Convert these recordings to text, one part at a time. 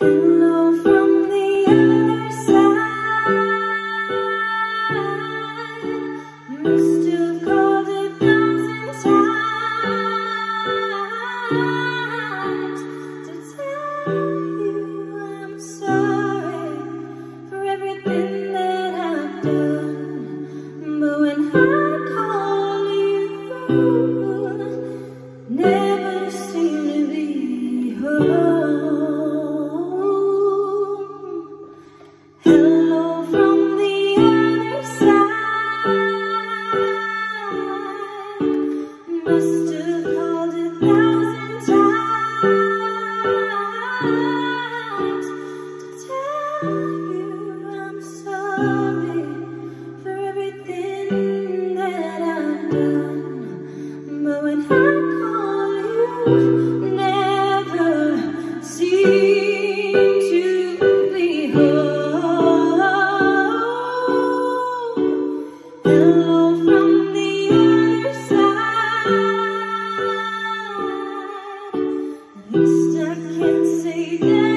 Hello At least I can say that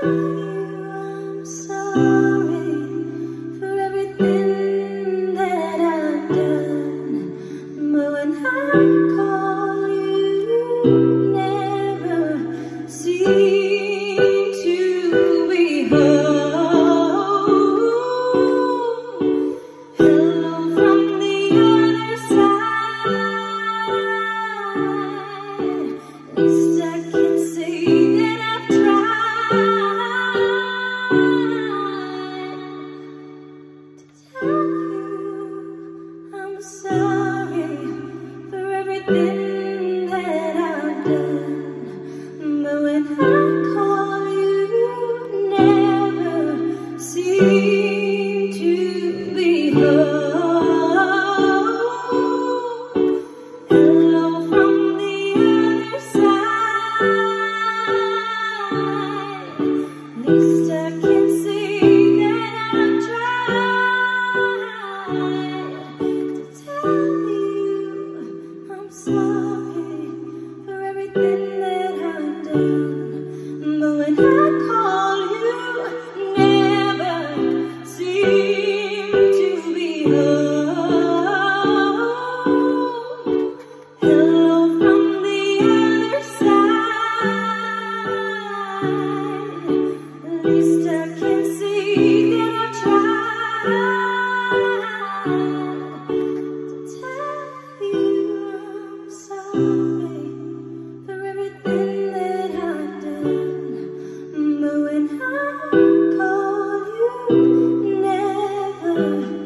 Música Thank you.